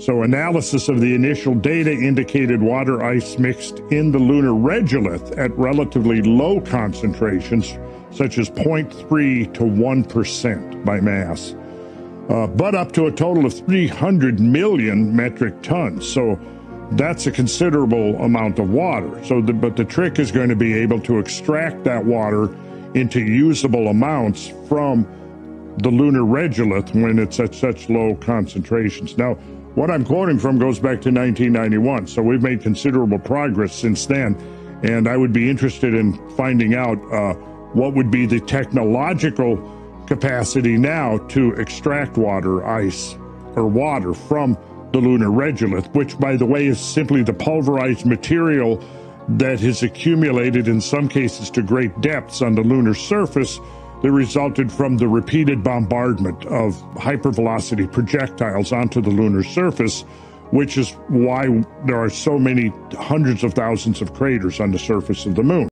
So, analysis of the initial data indicated water ice mixed in the lunar regolith at relatively low concentrations, such as 0.3 to 1% by mass, uh, but up to a total of 300 million metric tons. So, that's a considerable amount of water. So, the, but the trick is going to be able to extract that water into usable amounts from the lunar regolith when it's at such low concentrations. Now, what I'm quoting from goes back to 1991, so we've made considerable progress since then. And I would be interested in finding out uh, what would be the technological capacity now to extract water, ice, or water from the lunar regolith, which, by the way, is simply the pulverized material that has accumulated in some cases to great depths on the lunar surface that resulted from the repeated bombardment of hypervelocity projectiles onto the lunar surface, which is why there are so many hundreds of thousands of craters on the surface of the moon.